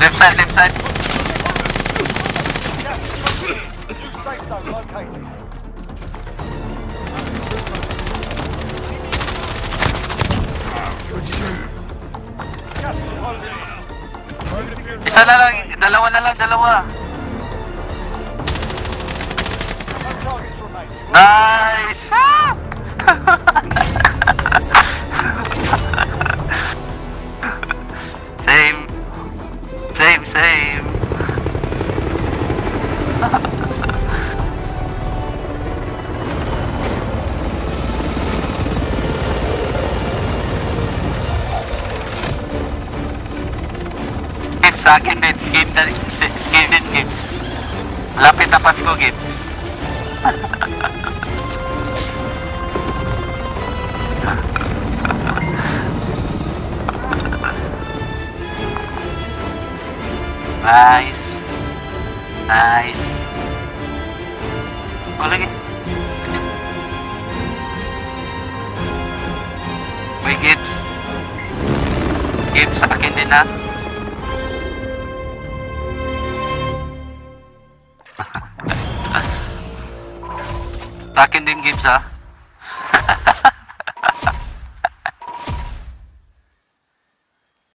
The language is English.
Left side, left side. Isa na lang, dalawa na lang, dalawa. Ah! Same, same. Sa akin din. Skin, skin din, Gibbs. Lapit na Pasko, Gibbs. Nice. Nice. Oh, lagi. May Gibbs. Gibbs, akin din ha. Sa akin din Gibbs ha.